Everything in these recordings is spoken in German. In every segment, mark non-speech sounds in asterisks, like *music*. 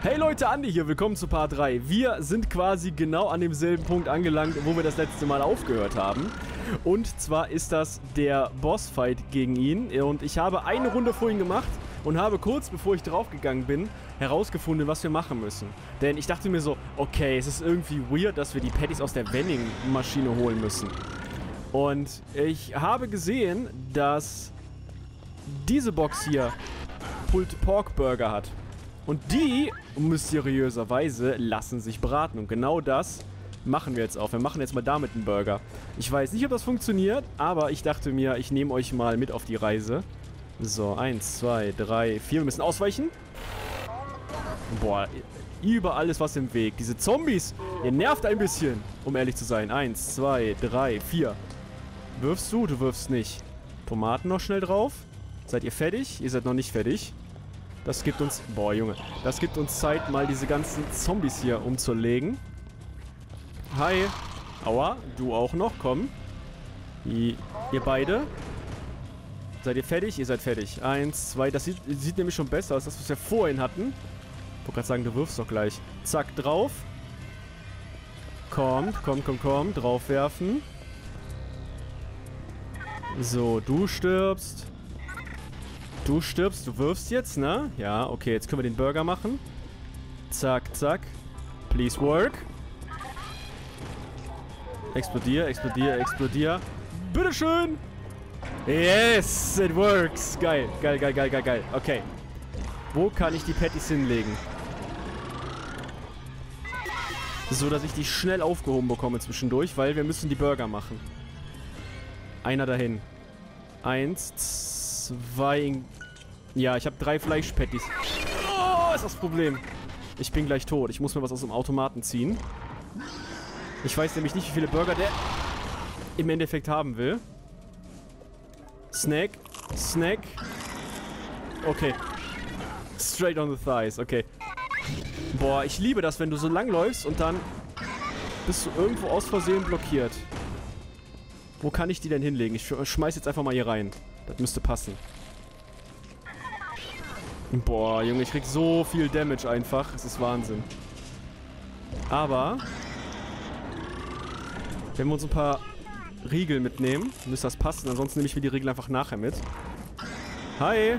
Hey Leute, Andi hier, willkommen zu Part 3. Wir sind quasi genau an demselben Punkt angelangt, wo wir das letzte Mal aufgehört haben. Und zwar ist das der Bossfight gegen ihn. Und ich habe eine Runde vorhin gemacht und habe kurz bevor ich draufgegangen bin, herausgefunden, was wir machen müssen. Denn ich dachte mir so, okay, es ist irgendwie weird, dass wir die Patties aus der Vending-Maschine holen müssen. Und ich habe gesehen, dass diese Box hier Pulled Pork Burger hat. Und die, mysteriöserweise, lassen sich braten. Und genau das machen wir jetzt auch. Wir machen jetzt mal damit einen Burger. Ich weiß nicht, ob das funktioniert, aber ich dachte mir, ich nehme euch mal mit auf die Reise. So, eins, zwei, drei, vier. Wir müssen ausweichen. Boah, überall ist was im Weg. Diese Zombies, ihr nervt ein bisschen, um ehrlich zu sein. Eins, zwei, drei, vier. Wirfst du? Du wirfst nicht. Tomaten noch schnell drauf. Seid ihr fertig? Ihr seid noch nicht fertig. Das gibt uns... Boah, Junge. Das gibt uns Zeit, mal diese ganzen Zombies hier umzulegen. Hi. Aua, du auch noch. Komm. Die, ihr beide. Seid ihr fertig? Ihr seid fertig. Eins, zwei. Das sieht, sieht nämlich schon besser aus, als was wir vorhin hatten. Ich wollte gerade sagen, du wirfst doch gleich. Zack, drauf. Kommt, kommt, kommt, kommt. Draufwerfen. So, du stirbst. Du stirbst, du wirfst jetzt, ne? Ja, okay, jetzt können wir den Burger machen. Zack, zack. Please work. Explodier, explodier, explodier. Bitteschön! Yes, it works. Geil, geil, geil, geil, geil, geil. Okay. Wo kann ich die Patties hinlegen? So, dass ich die schnell aufgehoben bekomme zwischendurch, weil wir müssen die Burger machen. Einer dahin. Eins, zwei, ja, ich habe drei Fleischpatties. Oh, ist das Problem. Ich bin gleich tot. Ich muss mir was aus dem Automaten ziehen. Ich weiß nämlich nicht, wie viele Burger der im Endeffekt haben will. Snack. Snack. Okay. Straight on the thighs. Okay. Boah, ich liebe das, wenn du so lang läufst und dann bist du irgendwo aus Versehen blockiert. Wo kann ich die denn hinlegen? Ich schmeiß jetzt einfach mal hier rein. Das müsste passen. Boah, Junge, ich krieg so viel Damage einfach. Es ist Wahnsinn. Aber, wenn wir uns ein paar Riegel mitnehmen, müsste das passen. Ansonsten nehme ich mir die Riegel einfach nachher mit. Hi!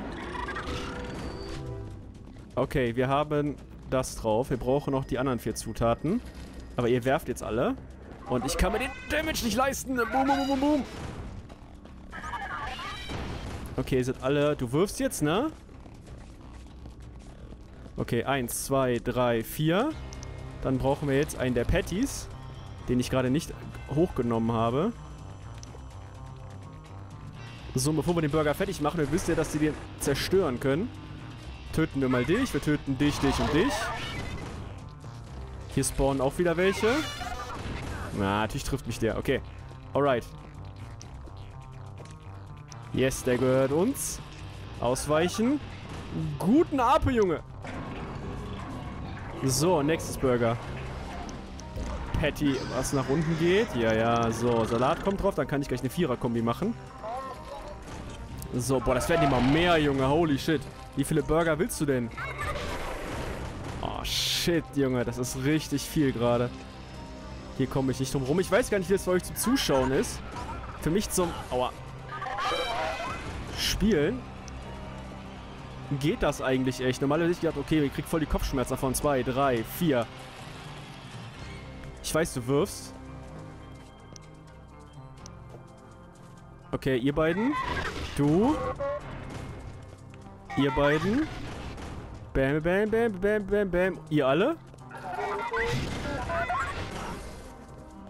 Okay, wir haben das drauf. Wir brauchen noch die anderen vier Zutaten. Aber ihr werft jetzt alle. Und ich kann mir den Damage nicht leisten. Boom, boom, boom, boom. Okay, ihr seid alle... Du wirfst jetzt, ne? Okay, eins, zwei, drei, vier. Dann brauchen wir jetzt einen der Patties, den ich gerade nicht hochgenommen habe. So, bevor wir den Burger fertig machen, dann wisst ihr, dass sie den zerstören können. Töten wir mal dich. Wir töten dich, dich und dich. Hier spawnen auch wieder welche. Na, natürlich trifft mich der. Okay. Alright. Yes, der gehört uns. Ausweichen. Guten Ape, Junge. So, nächstes Burger. Patty, was nach unten geht. Ja, ja, so. Salat kommt drauf, dann kann ich gleich eine Vierer-Kombi machen. So, boah, das werden immer mehr, Junge. Holy shit. Wie viele Burger willst du denn? Oh, shit, Junge. Das ist richtig viel gerade. Hier komme ich nicht drum rum. Ich weiß gar nicht, wie das für euch zum Zuschauen ist. Für mich zum... Aua. Spielen geht das eigentlich echt. Normalerweise hätte ich gedacht, okay, wir kriegen voll die Kopfschmerzen davon. Zwei, drei, vier. Ich weiß, du wirfst. Okay, ihr beiden. Du. Ihr beiden. Bam, bam, bam, bam, bam, bam. Ihr alle.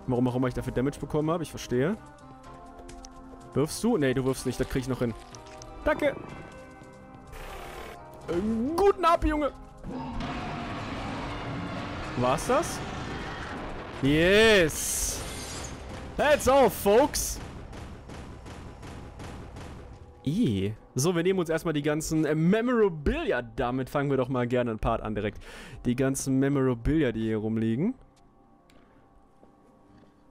Warum auch immer ich dafür Damage bekommen habe, ich verstehe. Wirfst du? Nee, du wirfst nicht, das krieg ich noch hin. Danke. Guten Ab, Junge. War's das? Yes. That's all, folks. I. So, wir nehmen uns erstmal die ganzen äh, Memorabilia. Damit fangen wir doch mal gerne einen Part an direkt. Die ganzen Memorabilia, die hier rumliegen.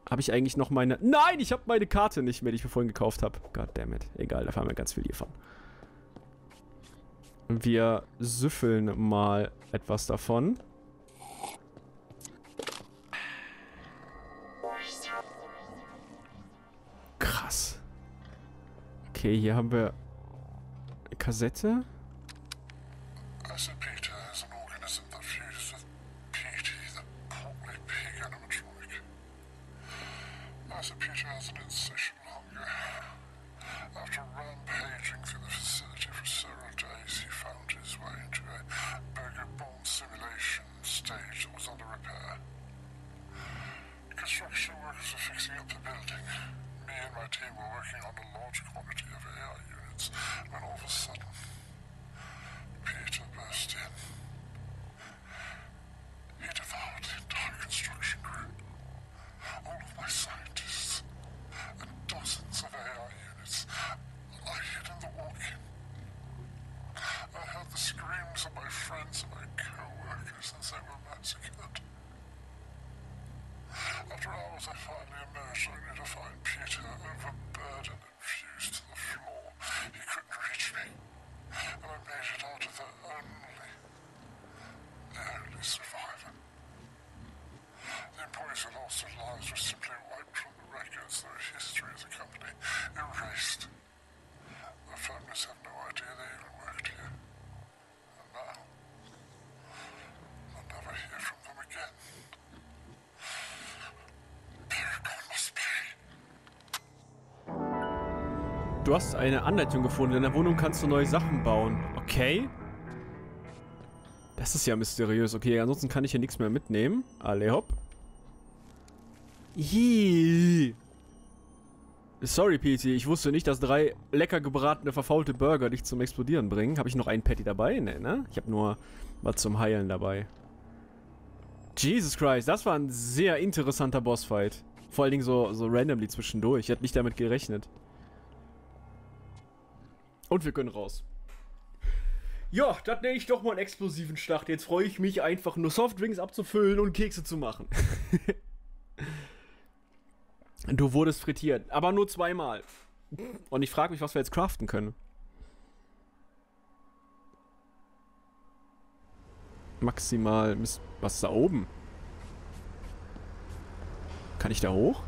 Habe ich eigentlich noch meine... Nein, ich habe meine Karte nicht mehr, die ich mir vorhin gekauft habe. Goddammit. Egal, da fahren wir ganz viel hiervon. Wir süffeln mal etwas davon. Krass. Okay, hier haben wir Kassette. Du hast eine Anleitung gefunden. In der Wohnung kannst du neue Sachen bauen. Okay. Das ist ja mysteriös. Okay, ansonsten kann ich hier nichts mehr mitnehmen. Alle hopp. Hiii. Sorry, PT. Ich wusste nicht, dass drei lecker gebratene, verfaulte Burger dich zum Explodieren bringen. Habe ich noch einen Patty dabei? Ne, ne? Ich habe nur was zum Heilen dabei. Jesus Christ, das war ein sehr interessanter Bossfight. Vor allen Dingen so, so randomly zwischendurch. Ich hätte nicht damit gerechnet. Und wir können raus. Ja, das nenne ich doch mal einen explosiven Start. Jetzt freue ich mich einfach nur Softdrinks abzufüllen und Kekse zu machen. *laughs* du wurdest frittiert, aber nur zweimal. Und ich frage mich, was wir jetzt craften können. Maximal. Was ist da oben? Kann ich da hoch?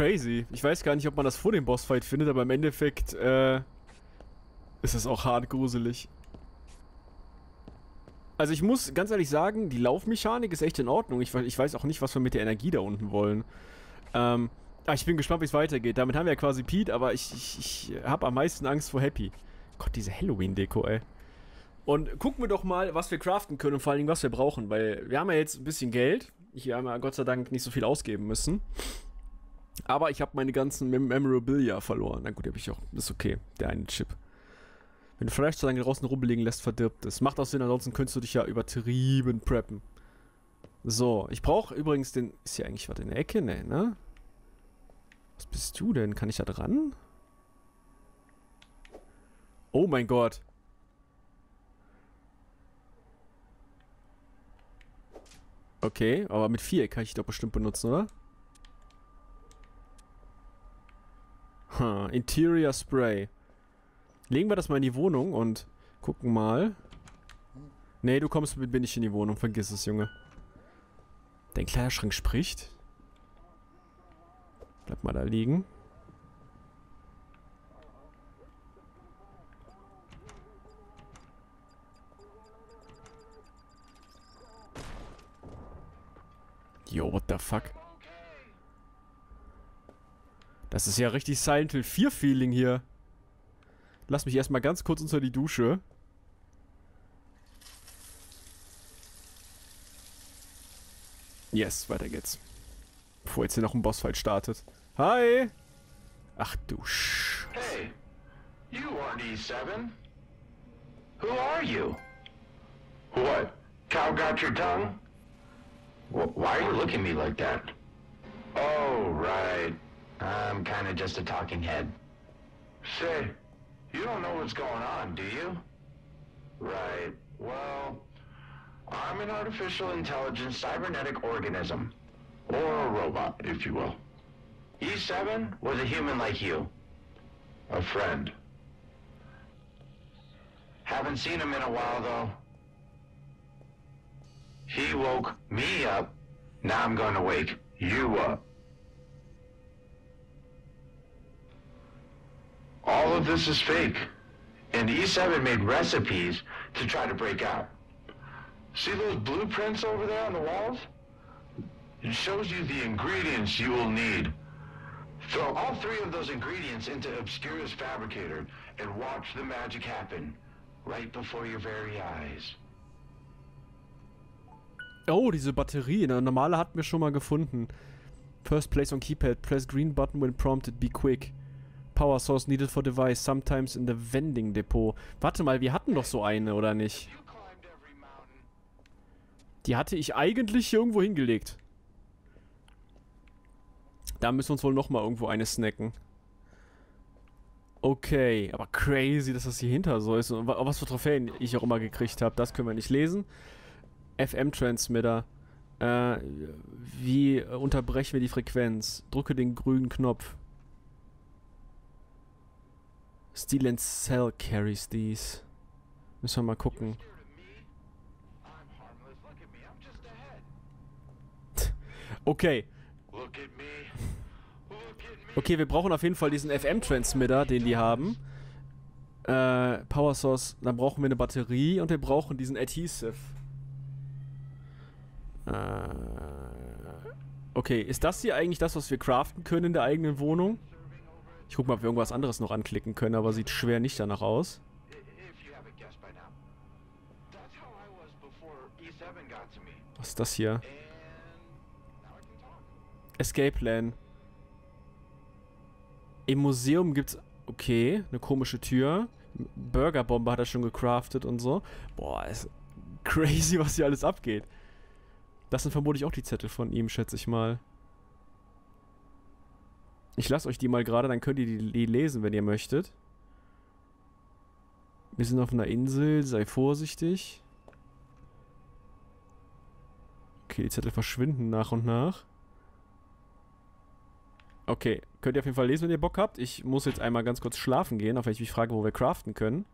Crazy. Ich weiß gar nicht, ob man das vor dem Bossfight findet, aber im Endeffekt äh, ist es auch hart gruselig. Also ich muss ganz ehrlich sagen, die Laufmechanik ist echt in Ordnung. Ich, ich weiß auch nicht, was wir mit der Energie da unten wollen. Ähm, ah, ich bin gespannt, wie es weitergeht. Damit haben wir ja quasi Pete, aber ich, ich, ich habe am meisten Angst vor Happy. Gott, diese Halloween-Deko, ey. Und gucken wir doch mal, was wir craften können und vor allen Dingen, was wir brauchen. Weil wir haben ja jetzt ein bisschen Geld. Ich habe ja Gott sei Dank nicht so viel ausgeben müssen. Aber ich habe meine ganzen Mem Memorabilia verloren. Na gut, die habe ich auch. Ist okay, der eine Chip. Wenn du Flash zu lange draußen rumliegen lässt, verdirbt es. Macht auch Sinn, ansonsten könntest du dich ja übertrieben preppen. So, ich brauche übrigens den... Ist hier eigentlich was in der Ecke? Ne, ne? Was bist du denn? Kann ich da dran? Oh mein Gott. Okay, aber mit Viereck kann ich doch bestimmt benutzen, oder? Huh, *laughs* Interior Spray. Legen wir das mal in die Wohnung und gucken mal. Nee, du kommst mit mir nicht in die Wohnung. Vergiss es, Junge. Dein Kleiderschrank spricht. Bleib mal da liegen. Yo, what the fuck? Das ist ja richtig Silent Hill 4 Feeling hier. Lass mich erstmal ganz kurz unter die Dusche. Yes, weiter geht's. Bevor jetzt hier noch ein Bossfight startet. Hi! Ach du Sch... Hey, you aren't E7. Who are you? What? Cow got your tongue? Wh- why are you looking at me like that? Oh, right. I'm kinda just a talking head. Say, you don't know what's going on, do you? Right. Well, I'm an artificial intelligence cybernetic organism. Or a robot, if you will. E7 was a human like you. A friend. Haven't seen him in a while, though. He woke me up. Now I'm going to wake you up. All of this is fake. And E7 made recipes to try to break out. See those blueprints over there on the walls? It shows you the ingredients you will need. Throw all three of those ingredients into Obscura's fabricator and watch the magic happen right before your very eyes. Oh, diese Batterie. Eine normale hatten wir schon mal gefunden. First place on keypad. Press green button when prompted. Be quick. Power source needed for device. Sometimes in the vending depot. Warte mal, wir hatten doch so eine, oder nicht? Die hatte ich eigentlich hier irgendwo hingelegt. Da müssen wir uns wohl nochmal irgendwo eine snacken. Okay, aber crazy, dass das hier hinter so ist. Und wa- was für Trophäen ich auch immer gekriegt habe, das können wir nicht lesen. FM-Transmitter. Äh, wie unterbrechen wir die Frequenz? Drücke den grünen Knopf. Steel and Cell carries these. Müssen wir mal gucken. *laughs* Okay. Okay, wir brauchen auf jeden Fall diesen FM-Transmitter, den die haben. Äh, Power Source, dann brauchen wir eine Batterie und wir brauchen diesen Adhesive. Äh, okay, ist das hier eigentlich das, was wir craften können in der eigenen Wohnung? Ich guck mal, ob wir irgendwas anderes noch anklicken können, aber sieht schwer nicht danach aus. Was before E7 got to me. Was ist das hier? Escape Lan. Im Museum gibt's. Okay, eine komische Tür. Burgerbombe hat er schon gecraftet und so. Boah, ist *laughs* crazy, was hier alles abgeht. Das sind vermutlich auch die Zettel von ihm, schätze ich mal. Ich lasse euch die mal gerade, dann könnt ihr die, die lesen, wenn ihr möchtet. Wir sind auf einer Insel, sei vorsichtig. Okay, die Zettel verschwinden nach und nach. Okay, könnt ihr auf jeden Fall lesen, wenn ihr Bock habt. Ich muss jetzt einmal ganz kurz schlafen gehen, auch wenn ich mich frage, wo wir craften können.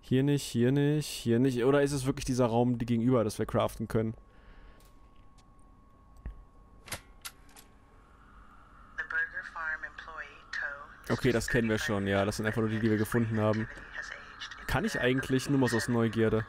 Hier nicht, hier nicht, hier nicht. Oder ist es wirklich dieser Raum gegenüber, dass wir craften können? The Burger Farm employee, Toe. Okay, das kennen wir schon, ja. Das sind einfach nur die, die wir gefunden haben. Kann ich eigentlich nur mal so aus Neugierde?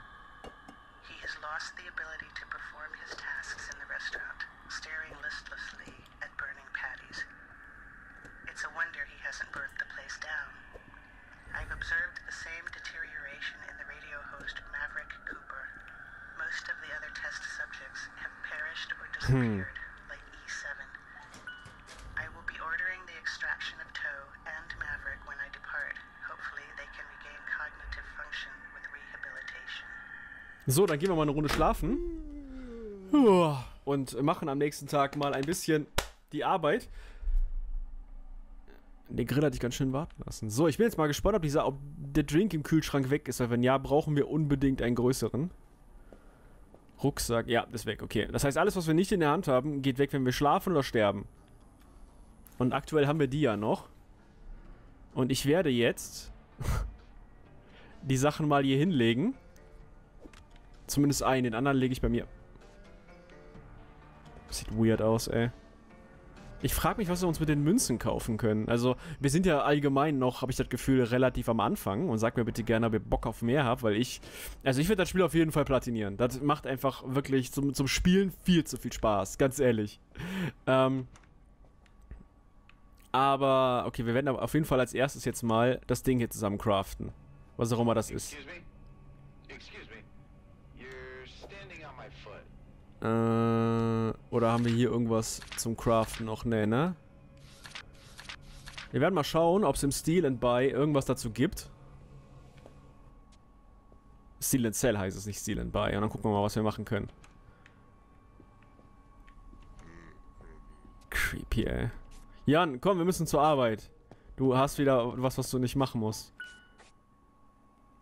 So, dann gehen wir mal eine Runde schlafen. Und machen am nächsten Tag mal ein bisschen die Arbeit. Der Grill hat dich ganz schön warten lassen. So, ich bin jetzt mal gespannt, ob, dieser, ob der Drink im Kühlschrank weg ist. Weil wenn ja, brauchen wir unbedingt einen größeren. Rucksack, ja, ist weg, okay. Das heißt, alles, was wir nicht in der Hand haben, geht weg, wenn wir schlafen oder sterben. Und aktuell haben wir die ja noch. Und ich werde jetzt *laughs* die Sachen mal hier hinlegen. Zumindest einen, den anderen lege ich bei mir. Sieht weird aus, ey. Ich frage mich, was wir uns mit den Münzen kaufen können. Also, wir sind ja allgemein noch, habe ich das Gefühl, relativ am Anfang. Und sag mir bitte gerne, ob ihr Bock auf mehr habt, weil ich. Also, ich werde das Spiel auf jeden Fall platinieren. Das macht einfach wirklich zum, zum Spielen viel zu viel Spaß, ganz ehrlich. Ähm. Aber, okay, wir werden auf jeden Fall als erstes jetzt mal das Ding hier zusammen craften. Was auch immer das ist. Excuse me? Excuse me? You're standing on my foot. Äh, oder haben wir hier irgendwas zum Craften noch? Nee, ne? Wir werden mal schauen, ob es im Steal and Buy irgendwas dazu gibt. Steal and Sell heißt es, nicht Steal and Buy. Und dann gucken wir mal, was wir machen können. Creepy, ey. Jan, komm, wir müssen zur Arbeit. Du hast wieder was, was du nicht machen musst.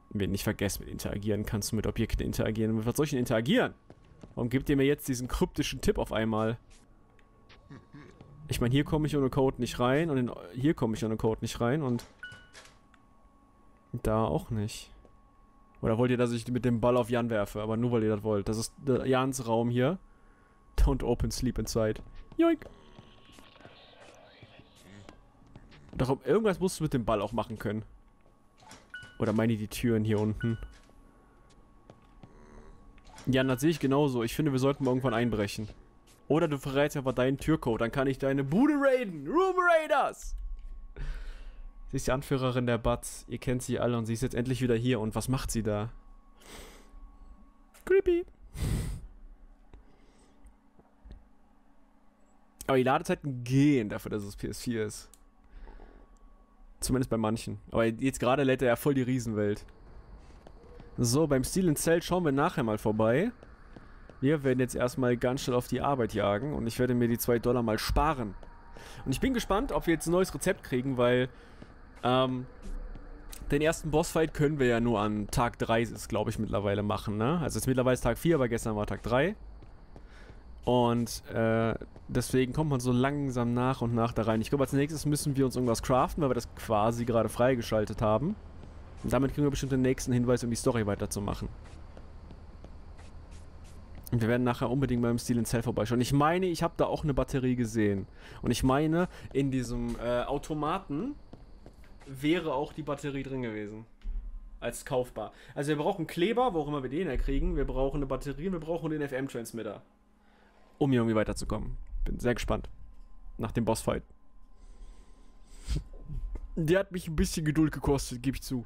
Wir nicht vergessen, mit interagieren kannst du mit Objekten interagieren. Mit was soll ich denn interagieren? Warum gibt ihr mir jetzt diesen kryptischen Tipp auf einmal? Ich meine, hier komme ich ohne Code nicht rein und hier komme ich ohne Code nicht rein und da auch nicht. Oder wollt ihr, dass ich mit dem Ball auf Jan werfe? Aber nur, weil ihr das wollt. Das ist Jans Raum hier. Don't open sleep inside. Joink. Darum, irgendwas musst du mit dem Ball auch machen können. Oder meine die Türen hier unten? Ja, das sehe ich genauso. Ich finde, wir sollten mal irgendwann einbrechen. Oder du verrätst einfach deinen Türcode, dann kann ich deine Bude raiden. Room Raiders! Sie ist die Anführerin der Butts. Ihr kennt sie alle und sie ist jetzt endlich wieder hier. Und was macht sie da? Creepy. Aber die Ladezeiten gehen dafür, dass es PS4 ist. Zumindest bei manchen. Aber jetzt gerade lädt er ja voll die Riesenwelt. So, beim Steel and Cell schauen wir nachher mal vorbei. Wir werden jetzt erstmal ganz schnell auf die Arbeit jagen und ich werde mir die 2 Dollar mal sparen. Und ich bin gespannt, ob wir jetzt ein neues Rezept kriegen, weil ähm, den ersten Bossfight können wir ja nur an Tag 3, ist glaube ich mittlerweile machen, ne? Also mittlerweile ist Tag 4, aber gestern war Tag 3. Und äh, deswegen kommt man so langsam nach und nach da rein. Ich glaube, als nächstes müssen wir uns irgendwas craften, weil wir das quasi gerade freigeschaltet haben. Und damit kriegen wir bestimmt den nächsten Hinweis, um die Story weiterzumachen. Und wir werden nachher unbedingt beim Steel in Cell vorbeischauen. Ich meine, ich habe da auch eine Batterie gesehen. Und ich meine, in diesem äh, Automaten wäre auch die Batterie drin gewesen. Als kaufbar. Also wir brauchen Kleber, wo auch immer wir den herkriegen. Wir brauchen eine Batterie und wir brauchen den FM-Transmitter um hier irgendwie weiterzukommen. Bin sehr gespannt. Nach dem Bossfight. *laughs* Der hat mich ein bisschen Geduld gekostet, gebe ich zu.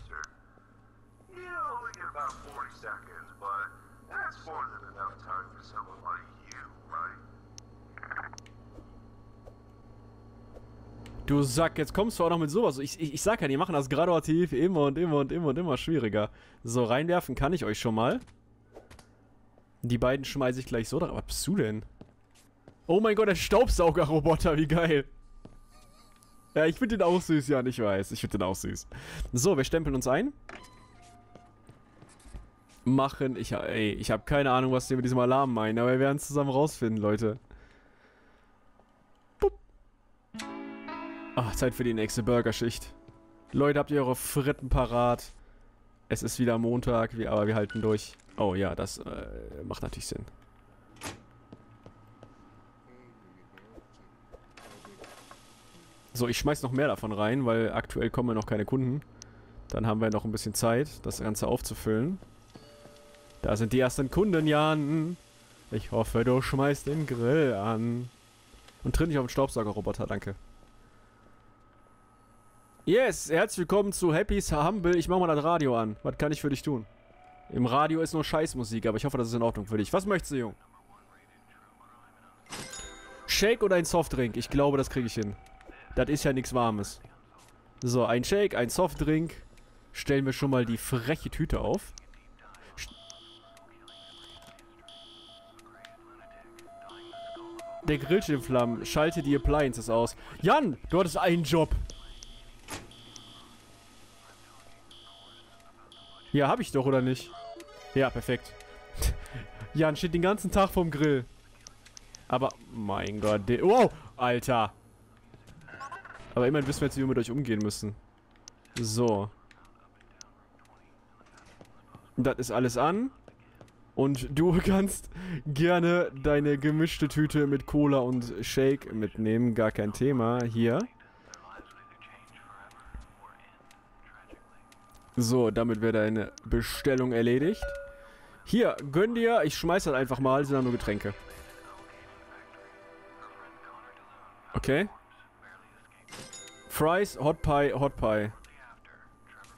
You only get about 40 seconds, but that's more than enough time for someone like you, right? Du Sack, jetzt kommst du auch noch mit sowas. Ich, ich, ich sag ja, die machen das graduativ immer und immer und immer und immer schwieriger. So, reinwerfen kann ich euch schon mal. Die beiden schmeiße ich gleich so drauf. Was bist du denn? Oh mein Gott, der Staubsaugerroboter, wie geil. Ja, ich finde den auch süß, ja, ich weiß. Ich finde den auch süß. So, wir stempeln uns ein. Machen. Ich, ey, ich habe keine Ahnung, was die mit diesem Alarm meinen, aber wir werden es zusammen rausfinden, Leute. Bup. Ach, Zeit für die nächste Burgerschicht. Leute, habt ihr eure Fritten parat? Es ist wieder Montag, wir, aber wir halten durch. Oh ja, das äh, macht natürlich Sinn. So, ich schmeiß noch mehr davon rein, weil aktuell kommen ja noch keine Kunden. Dann haben wir noch ein bisschen Zeit, das Ganze aufzufüllen. Da sind die ersten Kunden, Jan. Ich hoffe, du schmeißt den Grill an. Und tritt nicht auf den Staubsaugerroboter, danke. Yes, herzlich willkommen zu Happy's Humble. Ich mach mal das Radio an. Was kann ich für dich tun? Im Radio ist nur Scheißmusik, aber ich hoffe, das ist in Ordnung für dich. Was möchtest du, Jung? Shake oder ein Softdrink? Ich glaube, das kriege ich hin. Das ist ja nichts Warmes. So, ein Shake, ein Softdrink. Stellen wir schon mal die freche Tüte auf. Der Grill steht in Flammen. Schalte die Appliances aus. Jan, du hattest einen Job. Ja, hab ich doch, oder nicht? Ja, perfekt. *laughs* Jan steht den ganzen Tag vorm Grill. Aber, mein Gott, der... Wow, Alter. Aber immerhin wissen wir jetzt, wie wir mit euch umgehen müssen. So. Das ist alles an. Und du *laughs* kannst gerne deine gemischte Tüte mit Cola und Shake mitnehmen. Gar kein Thema. Hier. So, damit wäre deine Bestellung erledigt. Hier, gönn dir. Ich schmeiß das einfach mal. Sind da nur Getränke. Okay. Fries, Hot Pie, Hot Pie.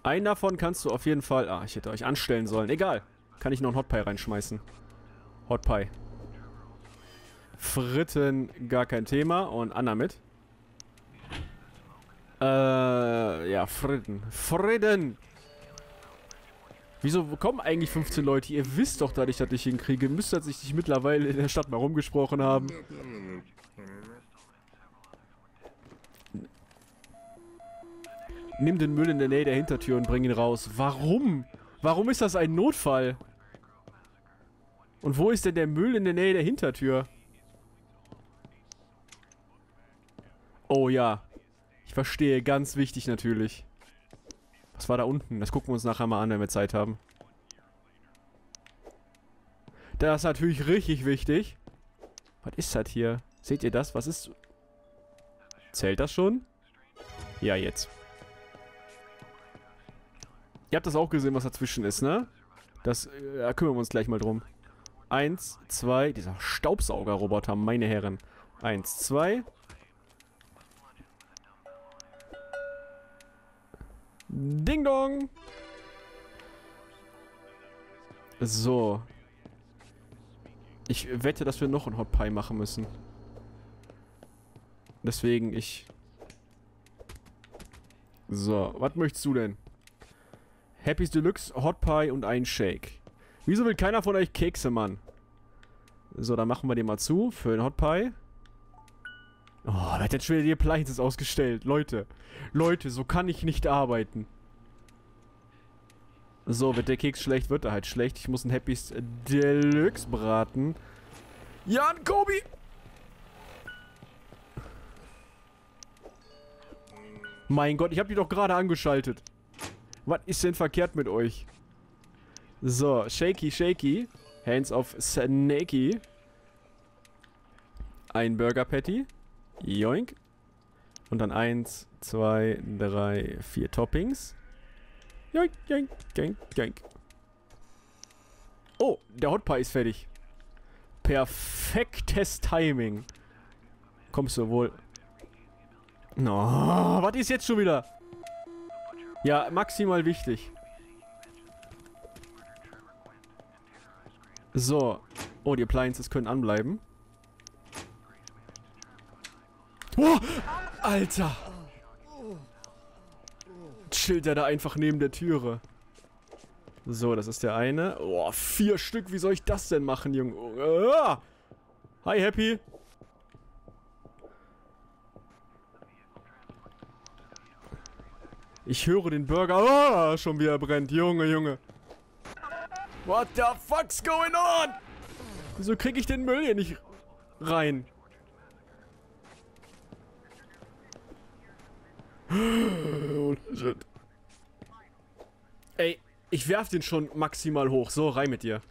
Einen davon kannst du auf jeden Fall... Ah, ich hätte euch anstellen sollen. Egal. Kann ich noch einen Hot Pie reinschmeißen. Hot Pie. Fritten, gar kein Thema. Und Anna mit. Äh, ja, Fritten. Fritten! Wieso kommen eigentlich 15 Leute? Ihr wisst doch, dass ich das nicht hinkriege. Müsste sich nicht mittlerweile in der Stadt mal rumgesprochen haben. Nimm den Müll in der Nähe der Hintertür und bring ihn raus. Warum? Warum ist das ein Notfall? Und wo ist denn der Müll in der Nähe der Hintertür? Oh ja. Ich verstehe, ganz wichtig natürlich. Was war da unten? Das gucken wir uns nachher mal an, wenn wir Zeit haben. Das ist natürlich richtig wichtig. Was ist das hier? Seht ihr das? Was ist... Zählt das schon? Ja, jetzt. Ihr habt das auch gesehen, was dazwischen ist, ne? Das, äh, da kümmern wir uns gleich mal drum. Eins, zwei, dieser Staubsaugerroboter, meine Herren. Eins, zwei. Ding Dong! So. Ich wette, dass wir noch ein Hot Pie machen müssen. Deswegen, ich... So, was möchtest du denn? Happy's Deluxe, Hot Pie und ein Shake. Wieso will keiner von euch Kekse, Mann? So, dann machen wir den mal zu für den Hot Pie. Oh, da hat jetzt schon wieder die Appliances ausgestellt. Leute. Leute, so kann ich nicht arbeiten. So, wird der Keks schlecht, wird er halt schlecht. Ich muss ein Happy's Deluxe braten. Jan, Kobi! Mein Gott, ich habe die doch gerade angeschaltet. Was ist denn verkehrt mit euch? So, shaky, shaky. Hands of Snakey. Ein Burger Patty. Joink. Und dann eins, zwei, drei, vier Toppings. Joink, joink, joink, joink. Oh, der Hot Pie ist fertig. Perfektes Timing. Kommst du wohl. No, was ist jetzt schon wieder? Ja, maximal wichtig. So. Oh, die Appliances können anbleiben. Oh, Alter! Chillt er da einfach neben der Türe. So, das ist der eine. Oh, vier Stück. Wie soll ich das denn machen, Junge? Ah! Hi, Happy. Ich höre den Burger. Oh, schon wieder brennt. Junge, Junge. What the fuck's going on? Wieso kriege ich den Müll hier nicht rein? Ey, ich werf den schon maximal hoch. So, rein mit dir.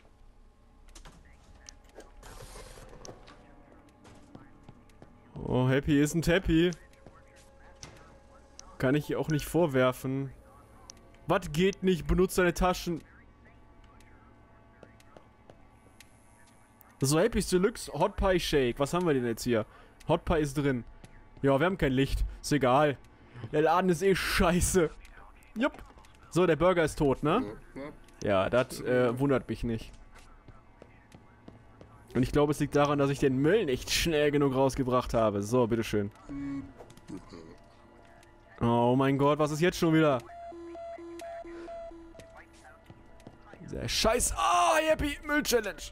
Oh, Happy isn't happy. Kann ich hier auch nicht vorwerfen. Was geht nicht? Benutzt deine Taschen. So, Happy's Deluxe Hot Pie Shake. Was haben wir denn jetzt hier? Hot Pie ist drin. Ja, wir haben kein Licht. Ist egal. Der Laden ist eh scheiße. Jupp. So, der Burger ist tot, ne? Ja, das äh, wundert mich nicht. Und ich glaube, es liegt daran, dass ich den Müll nicht schnell genug rausgebracht habe. So, bitteschön. Oh mein Gott, was ist jetzt schon wieder? Der Scheiß... Ah, oh, Happy Müll-Challenge.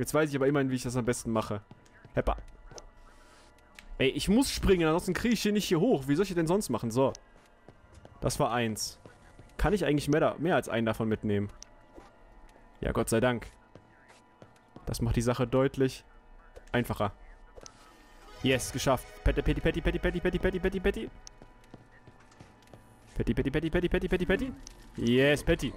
Jetzt weiß ich aber immerhin, wie ich das am besten mache. Heppa. Ey, ich muss springen, ansonsten kriege ich hier nicht hier hoch. Wie soll ich denn sonst machen? So. Das war eins. Kann ich eigentlich mehr, da, mehr als einen davon mitnehmen? Ja, Gott sei Dank. Das macht die Sache deutlich einfacher. Yes, geschafft. Petty, petty, petty, petty, petty, petty, petty, petty, petty. Petty, petty, petty, petty, petty, petty, petty. Yes, petty.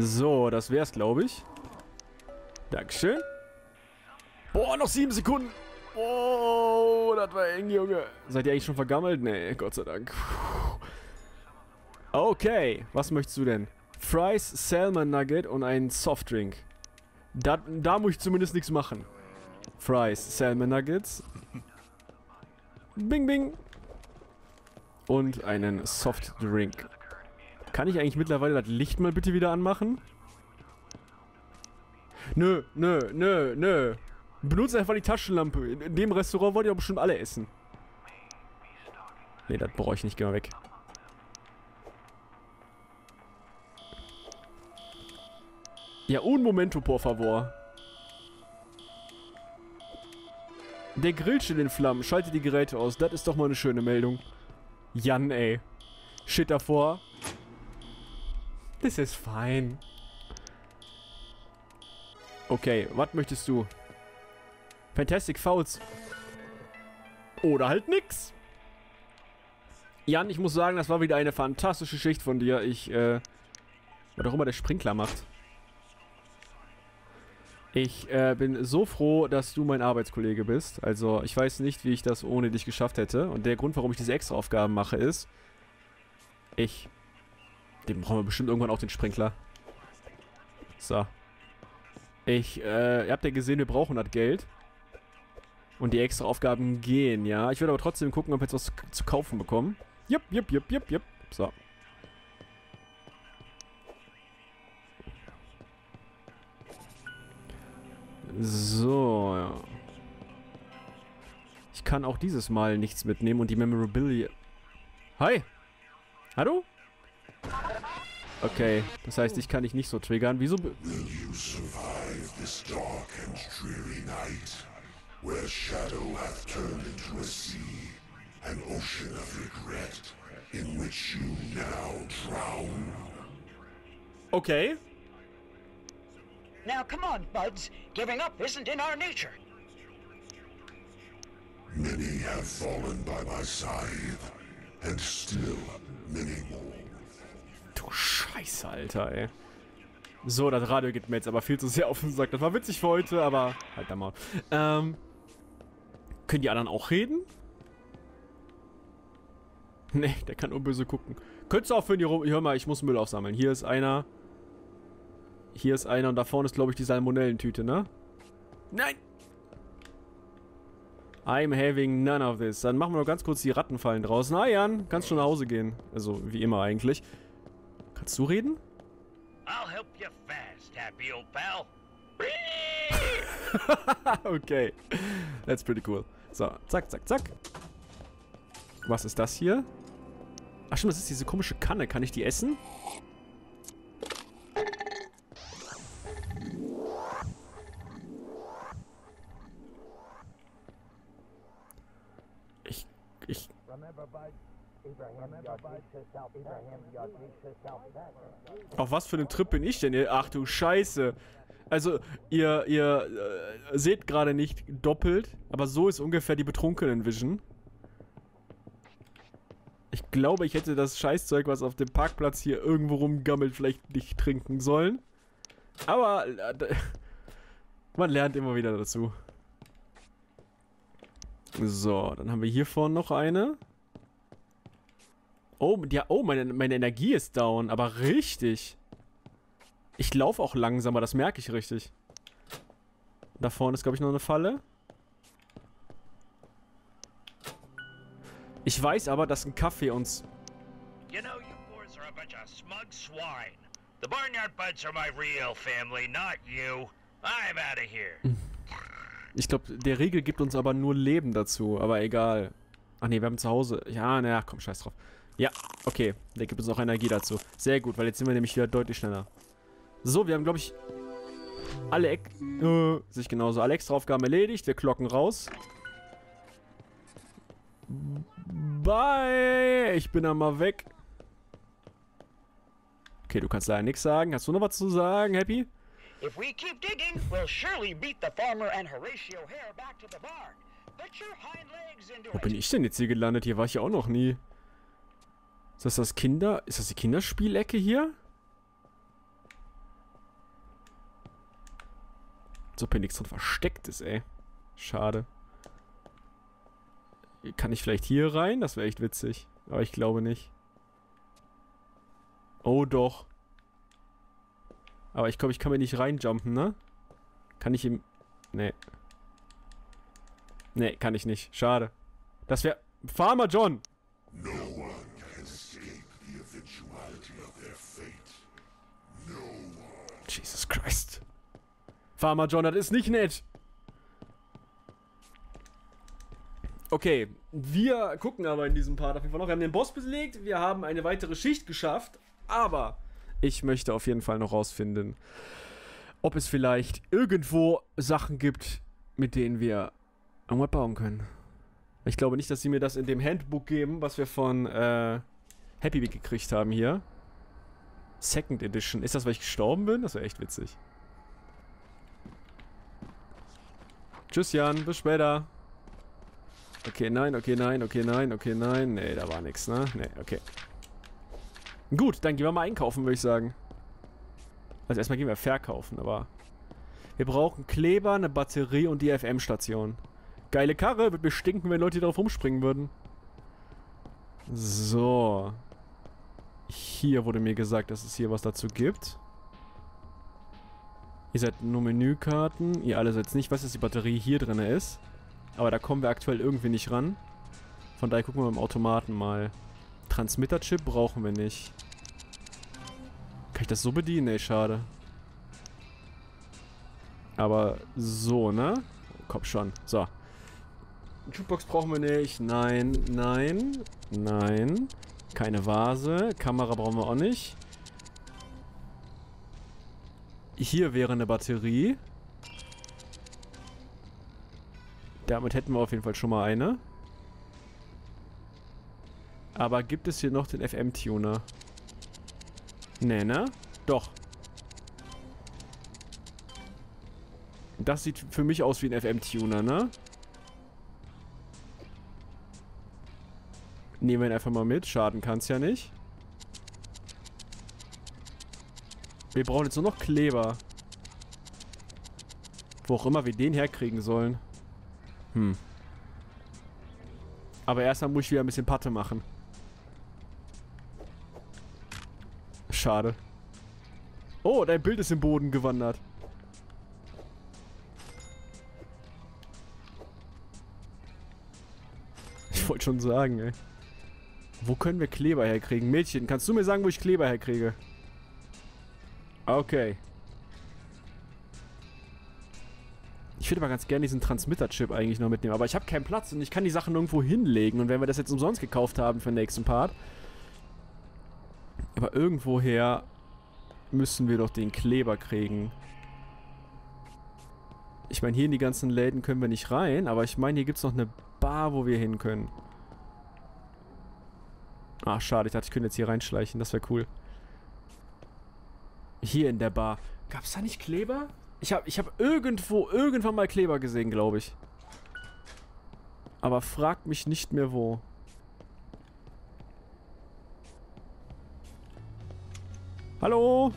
So, das wär's, glaube ich. Dankeschön. Boah, noch sieben Sekunden. Oh, das war eng, Junge. Seid ihr eigentlich schon vergammelt? Nee, Gott sei Dank. Okay, was möchtest du denn? Fries, Salmon Nugget und einen Softdrink. Da, da muss ich zumindest nichts machen. Fries, Salmon Nuggets. Bing, bing. Und einen Softdrink. Kann ich eigentlich mittlerweile das Licht mal bitte wieder anmachen? Nö, nö, nö, nö. Benutzt einfach die Taschenlampe. In, dem Restaurant wollt ihr bestimmt alle essen. Nee, das brauche ich nicht. Geh mal weg. Ja, un momento, por favor. Der Grill steht in Flammen. Schalte die Geräte aus. Das ist doch mal eine schöne Meldung. Jan, ey. Shit davor. Das ist fein. Okay, was möchtest du? Fantastic Fouls. Oder halt nix. Jan, ich muss sagen, das war wieder eine fantastische Schicht von dir. Ich, äh... Was auch immer der Sprinkler macht. Ich äh, bin so froh, dass du mein Arbeitskollege bist. Also, ich weiß nicht, wie ich das ohne dich geschafft hätte. Und der Grund, warum ich diese Extra-Aufgaben mache, ist... Ich... Den brauchen wir bestimmt irgendwann auch, den Sprinkler. So. Ich, äh, ihr habt ja gesehen, wir brauchen das Geld. Und die Extra-Aufgaben gehen, ja. Ich würde aber trotzdem gucken, ob wir jetzt was zu kaufen bekommen. Jupp, jupp, jupp, jupp, jupp. So. So, ja. Ich kann auch dieses Mal nichts mitnehmen und die Memorabilia... Hi! Hallo? Okay, das heißt, ich kann dich nicht so triggern. Wieso... be- Will you survive this dark and dreary night, where shadow hath turned into a sea, an ocean of regret, in which you now drown? Okay. Now, come on, Buds. Giving up isn't in our nature. Many have fallen by my scythe, and still many more. Du Scheiße, Alter, ey. So, das Radio geht mir jetzt aber viel zu sehr auf den Sack. Das war witzig für heute, aber halt da mal. Ähm. Können die anderen auch reden? Nee, der kann nur böse gucken. Könntest du aufhören, hier rum. Hör mal, ich muss Müll aufsammeln. Hier ist einer. Hier ist einer und da vorne ist, glaube ich, die Salmonellentüte, ne? Nein! I'm having none of this. Dann machen wir noch ganz kurz die Rattenfallen draußen. Ah, Jan, kannst schon nach Hause gehen. Also, wie immer eigentlich. Kannst du reden? I'll help you fast, happy old pal. *laughs* okay. That's pretty cool. So, zack, zack, zack. Was ist das hier? Ach stimmt, das ist diese komische Kanne. Kann ich die essen? Ich, ich, auf was für einem Trip bin ich denn? hier? Ach du Scheiße. Also, ihr, ihr äh, seht gerade nicht doppelt, aber so ist ungefähr die betrunkenen Vision. Ich glaube, ich hätte das Scheißzeug, was auf dem Parkplatz hier irgendwo rumgammelt, vielleicht nicht trinken sollen. Aber äh, man lernt immer wieder dazu. So, dann haben wir hier vorne noch eine. Oh, ja, oh, meine, meine Energie ist down, aber richtig. Ich laufe auch langsamer, das merke ich richtig. Da vorne ist, glaube ich, noch eine Falle. Ich weiß aber, dass ein Kaffee uns... You know, you boys are a bunch of smug swine. The Barnyard Buds are my real family, not you. I'm out of here. *laughs* Ich glaube, der Riegel gibt uns aber nur Leben dazu, aber egal. Ach nee, wir haben zu Hause... Ja, naja, komm, scheiß drauf. Ja, okay. Der gibt uns auch Energie dazu. Sehr gut, weil jetzt sind wir nämlich wieder deutlich schneller. So, wir haben, glaube ich... Alle Eck äh, sich genauso. Alle extra Aufgaben erledigt. Wir klocken raus. Bye. Ich bin einmal weg. Okay, du kannst leider nichts sagen. Hast du noch was zu sagen, Happy? If we keep digging, we'll surely beat the farmer and Horatio Hare back to the barn. Put your hind legs into Wo bin ich denn jetzt hier gelandet? Hier war ich ja auch noch nie. Ist das das Kinder... Ist das die Kinderspielecke hier? So ob hier nichts drin versteckt ist, ey. Schade. Kann ich vielleicht hier rein? Das wäre echt witzig. Aber ich glaube nicht. Oh doch. Aber ich glaube, ich kann mir nicht reinjumpen, ne? Kann ich ihm... Nee. Nee, kann ich nicht. Schade. Das wäre... Farmer John! No one can escape the eventuality of their fate. No one. Jesus Christ. Farmer John, das ist nicht nett. Okay, wir gucken aber in diesem Part auf jeden Fall noch. Wir haben den Boss belegt, wir haben eine weitere Schicht geschafft, aber ich möchte auf jeden Fall noch rausfinden, ob es vielleicht irgendwo Sachen gibt, mit denen wir irgendwas bauen können. Ich glaube nicht, dass sie mir das in dem Handbook geben, was wir von äh, Happy Bee gekriegt haben hier. Second Edition. Ist das, weil ich gestorben bin? Das wäre echt witzig. Tschüss, Jan. Bis später. Okay, nein, okay, nein, okay, nein, okay, nein. Nee, da war nichts, ne? Nee, okay. Gut, dann gehen wir mal einkaufen, würde ich sagen. Also erstmal gehen wir verkaufen, aber... Wir brauchen Kleber, eine Batterie und die FM-Station. Geile Karre, würde mir stinken, wenn Leute darauf rumspringen würden. So. Hier wurde mir gesagt, dass es hier was dazu gibt. Ihr seid nur Menükarten. Ihr alle seid nicht. Ich weiß, dass die Batterie hier drin ist. Aber da kommen wir aktuell irgendwie nicht ran. Von daher gucken wir beim Automaten mal. Transmitter-Chip brauchen wir nicht. Kann ich das so bedienen? Nee, schade. Aber so, ne? Komm schon. So. Jukebox brauchen wir nicht. Nein, nein, nein. Keine Vase. Kamera brauchen wir auch nicht. Hier wäre eine Batterie. Damit hätten wir auf jeden Fall schon mal eine. Aber gibt es hier noch den FM-Tuner? Nee, ne? Doch. Das sieht für mich aus wie ein FM-Tuner, ne? Nehmen wir ihn einfach mal mit. Schaden kann es ja nicht. Wir brauchen jetzt nur noch Kleber. Wo auch immer wir den herkriegen sollen. Hm. Aber erstmal muss ich wieder ein bisschen Patte machen. Schade. Oh, dein Bild ist im Boden gewandert. Ich wollte schon sagen, ey. Wo können wir Kleber herkriegen? Mädchen, kannst du mir sagen, wo ich Kleber herkriege? Okay. Ich würde aber ganz gerne diesen Transmitter-Chip eigentlich noch mitnehmen. Aber ich habe keinen Platz und ich kann die Sachen nirgendwo hinlegen. Und wenn wir das jetzt umsonst gekauft haben für den nächsten Part. Aber irgendwoher müssen wir doch den Kleber kriegen. Ich meine, hier in die ganzen Läden können wir nicht rein. Aber ich meine, hier gibt es noch eine Bar, wo wir hin können. Ah, schade. Ich dachte, ich könnte jetzt hier reinschleichen. Das wäre cool. Hier in der Bar. Gab es da nicht Kleber? Ich habe ich hab irgendwo, irgendwann mal Kleber gesehen, glaube ich. Aber fragt mich nicht mehr wo. Hallo?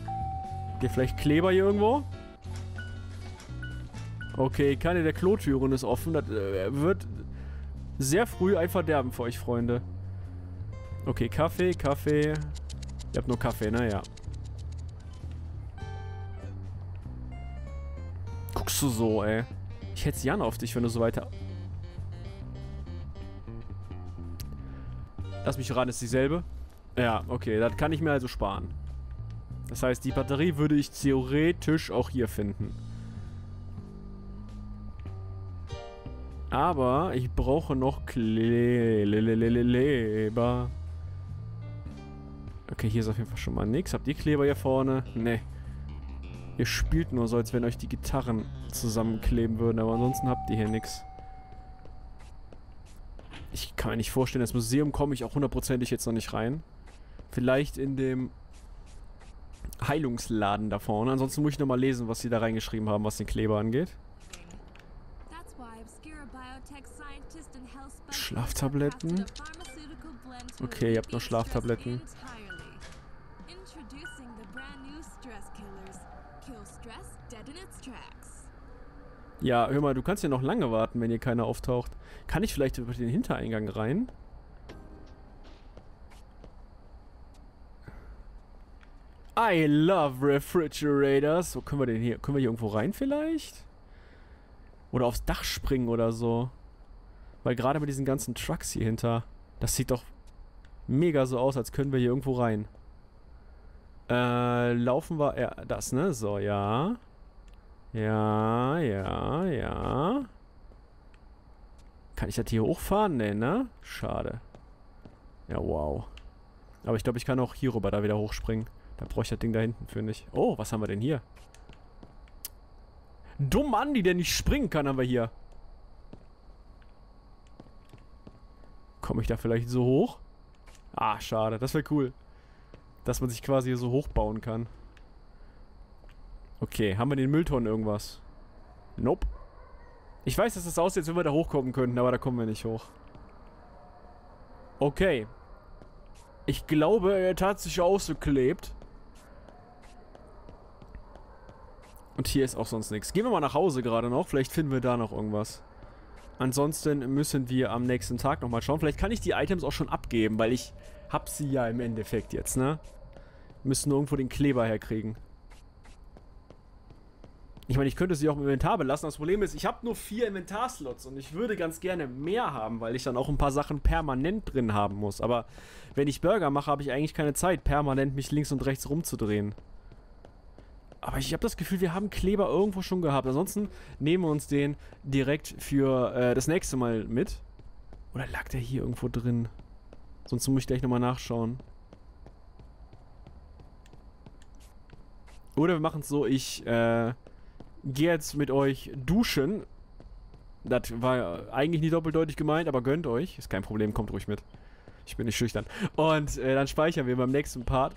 Geht vielleicht Kleber hier irgendwo? Okay, keine der Klotüren ist offen. Das äh, wird sehr früh ein Verderben für euch, Freunde. Okay, Kaffee, Kaffee. Ihr habt nur Kaffee, ne? Ja. Guckst du so, ey. Ich hätte Jan auf dich, wenn du so weiter... Lass mich raten, ist dieselbe? Ja, okay, das kann ich mir also sparen. Das heißt, die Batterie würde ich theoretisch auch hier finden. Aber ich brauche noch Kleber. Okay, hier ist auf jeden Fall schon mal nichts. Habt ihr Kleber hier vorne? Nee. Ihr spielt nur so, als wenn euch die Gitarren zusammenkleben würden, aber ansonsten habt ihr hier nichts. Ich kann mir nicht vorstellen, das Museum komme ich auch hundertprozentig jetzt noch nicht rein. Vielleicht in dem Heilungsladen da vorne. Ansonsten muss ich nochmal lesen, was sie da reingeschrieben haben, was den Kleber angeht. Schlaftabletten. Okay, ihr habt noch Schlaftabletten. Ja, hör mal, du kannst ja noch lange warten, wenn hier keiner auftaucht. Kann ich vielleicht über den Hintereingang rein? I love refrigerators. Wo können wir denn hier? Können wir hier irgendwo rein vielleicht? Oder aufs Dach springen oder so. Weil gerade mit diesen ganzen Trucks hier hinter, das sieht doch mega so aus, als können wir hier irgendwo rein. Äh, laufen wir, ja, das, ne? So, ja. Ja, ja, ja. Kann ich das hier hochfahren? Nee, ne? Schade. Ja, wow. Aber ich glaube, ich kann auch hier rüber da wieder hochspringen. Da brauche ich das Ding da hinten für nicht. Oh, was haben wir denn hier? Dumm Andi, der nicht springen kann, haben wir hier. Komme ich da vielleicht so hoch? Ah, schade. Das wäre cool. Dass man sich quasi hier so hochbauen kann. Okay, haben wir den Mülltonnen irgendwas? Nope. Ich weiß, dass das aussieht, als wenn wir da hochkommen könnten, aber da kommen wir nicht hoch. Okay. Ich glaube, er hat sich ausgeklebt. Und hier ist auch sonst nichts. Gehen wir mal nach Hause gerade noch. Vielleicht finden wir da noch irgendwas. Ansonsten müssen wir am nächsten Tag nochmal schauen. Vielleicht kann ich die Items auch schon abgeben, weil ich hab sie ja im Endeffekt jetzt, ne? Müssen irgendwo den Kleber herkriegen. Ich meine, ich könnte sie auch im Inventar belassen. Das Problem ist, ich habe nur vier Inventarslots und ich würde ganz gerne mehr haben, weil ich dann auch ein paar Sachen permanent drin haben muss. Aber wenn ich Burger mache, habe ich eigentlich keine Zeit, permanent mich links und rechts rumzudrehen. Aber ich habe das Gefühl, wir haben Kleber irgendwo schon gehabt. Ansonsten nehmen wir uns den direkt für äh, das nächste Mal mit. Oder lag der hier irgendwo drin? Sonst muss ich gleich nochmal nachschauen. Oder wir machen es so, ich äh, gehe jetzt mit euch duschen. Das war eigentlich nicht doppeldeutig gemeint, aber gönnt euch. Ist kein Problem, kommt ruhig mit. Ich bin nicht schüchtern. Und äh, dann speichern wir beim nächsten Part.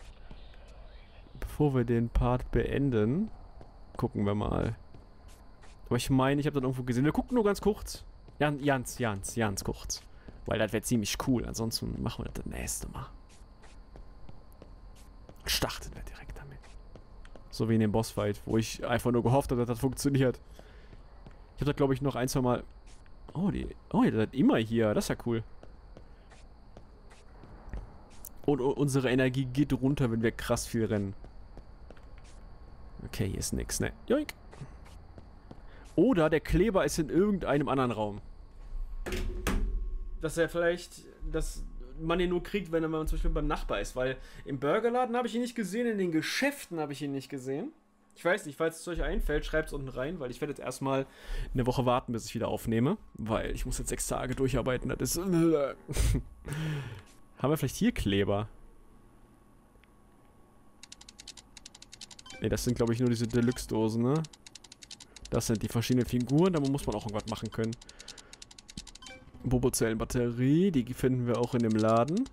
Bevor wir den Part beenden, gucken wir mal. Aber ich meine, ich habe das irgendwo gesehen. Wir gucken nur ganz kurz. Jan, Jans, Jans, Jans kurz. Weil das wäre ziemlich cool. Ansonsten machen wir das nächste Mal. Starten wir damit. So wie in dem Bossfight, wo ich einfach nur gehofft habe, dass das funktioniert. Ich habe da, glaube ich, noch ein, zwei Mal... Oh, die... Oh, ihr seid immer hier. Das ist ja cool. Und unsere Energie geht runter, wenn wir krass viel rennen. Okay, hier ist nix, ne? Joink. Oder der Kleber ist in irgendeinem anderen Raum. Dass er vielleicht, dass man ihn nur kriegt, wenn man zum Beispiel beim Nachbar ist. Weil im Burgerladen habe ich ihn nicht gesehen, in den Geschäften habe ich ihn nicht gesehen. Ich weiß nicht, falls es euch einfällt, schreibt es unten rein, weil ich werde jetzt erstmal eine Woche warten, bis ich wieder aufnehme. Weil ich muss jetzt sechs Tage durcharbeiten. Das ist... *laughs* Haben wir vielleicht hier Kleber? Ne, das sind glaube ich nur diese Deluxe-Dosen, ne? Das sind die verschiedenen Figuren, da muss man auch irgendwas machen können. Bobo-Zellen-Batterie, die finden wir auch in dem Laden.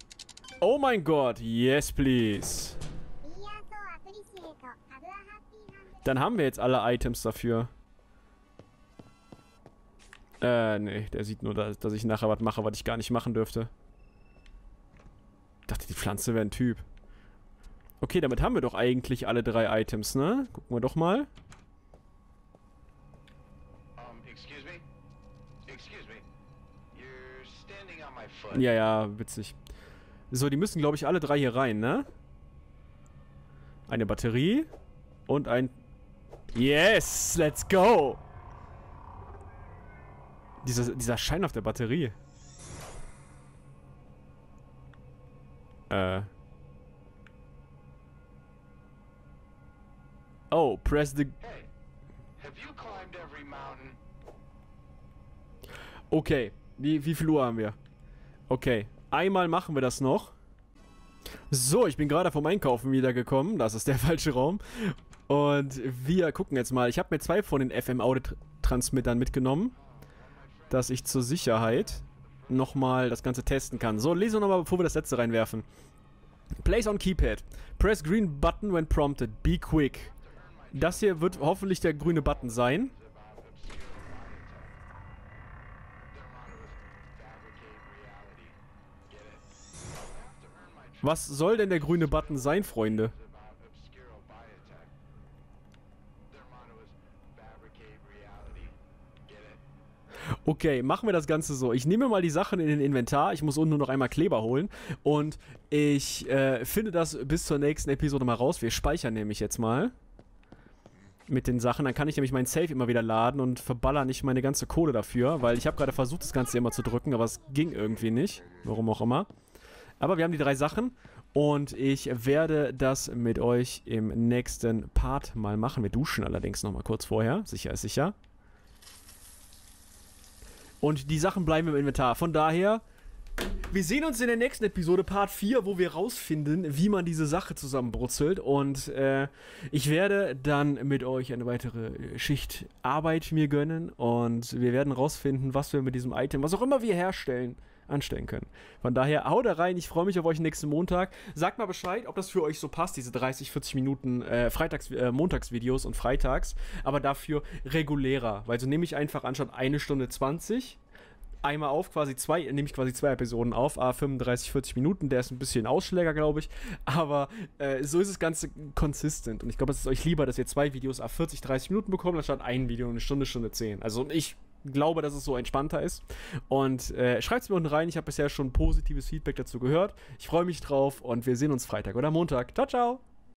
Oh mein Gott, yes please. Dann haben wir jetzt alle Items dafür. Äh, nee, der sieht nur, dass, dass ich nachher was mache, was ich gar nicht machen dürfte. Ich dachte, die Pflanze wäre ein Typ. Okay, damit haben wir doch eigentlich alle drei Items, ne? Gucken wir doch mal. Ja, ja, witzig. So, die müssen, glaube ich, alle drei hier rein, ne? Eine Batterie und ein... Yes, let's go! Dieser, dieser Schein auf der Batterie. Äh. Oh, press the... Hey, have you climbed every mountain? Okay, wie, wie viel Uhr haben wir? Okay, einmal machen wir das noch. So, ich bin gerade vom Einkaufen wiedergekommen. Das ist der *laughs* falsche Raum. Und wir gucken jetzt mal. Ich habe mir zwei von den FM-Audio-Transmittern mitgenommen, dass ich zur Sicherheit nochmal das Ganze testen kann. So, lesen wir nochmal, bevor wir das letzte reinwerfen. Place on Keypad. Press green button when prompted. Be quick. Das hier wird hoffentlich der grüne Button sein. Was soll denn der grüne Button sein, Freunde? Okay, machen wir das Ganze so. Ich nehme mal die Sachen in den Inventar. Ich muss unten nur noch einmal Kleber holen. Und ich äh, finde das bis zur nächsten Episode mal raus. Wir speichern nämlich jetzt mal mit den Sachen. Dann kann ich nämlich meinen Safe immer wieder laden und verballer nicht meine ganze Kohle dafür. Weil ich habe gerade versucht, das Ganze immer zu drücken, aber es ging irgendwie nicht. Warum auch immer. Aber wir haben die drei Sachen und ich werde das mit euch im nächsten Part mal machen. Wir duschen allerdings nochmal kurz vorher. Sicher ist sicher. Und die Sachen bleiben im Inventar. Von daher, wir sehen uns in der nächsten Episode, Part 4, wo wir rausfinden, wie man diese Sache zusammenbrutzelt. Und äh, ich werde dann mit euch eine weitere Schicht Arbeit mir gönnen. Und wir werden rausfinden, was wir mit diesem Item, was auch immer wir herstellen, anstellen können. Von daher, haut da rein. Ich freue mich auf euch nächsten Montag. Sagt mal Bescheid, ob das für euch so passt, diese 30, 40 Minuten äh, Freitags, äh, Montagsvideos und Freitags, aber dafür regulärer. Weil so nehme ich einfach anstatt eine Stunde 20 einmal auf, quasi zwei, nehme ich quasi zwei Episoden auf, a 35, 40 Minuten, der ist ein bisschen Ausschläger, glaube ich, aber äh, so ist das Ganze consistent und ich glaube, es ist euch lieber, dass ihr zwei Videos a 40, 30 Minuten bekommt, anstatt ein Video eine Stunde, Stunde 10. Also ich glaube, dass es so entspannter ist. Und äh, schreibt es mir unten rein. Ich habe bisher schon positives Feedback dazu gehört. Ich freue mich drauf und wir sehen uns Freitag oder Montag. Ciao, ciao.